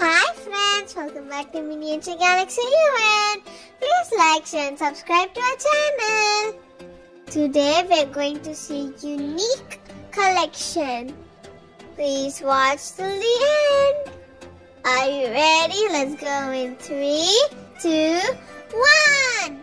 Hi friends, welcome back to Miniature Galaxy UN. Please like, share and subscribe to our channel. Today we're going to see unique collection. Please watch till the end. Are you ready? Let's go in three, two, one.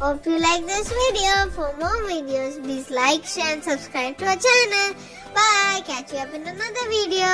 Hope you like this video. For more videos, please like, share and subscribe to our channel. Bye. Catch you up in another video.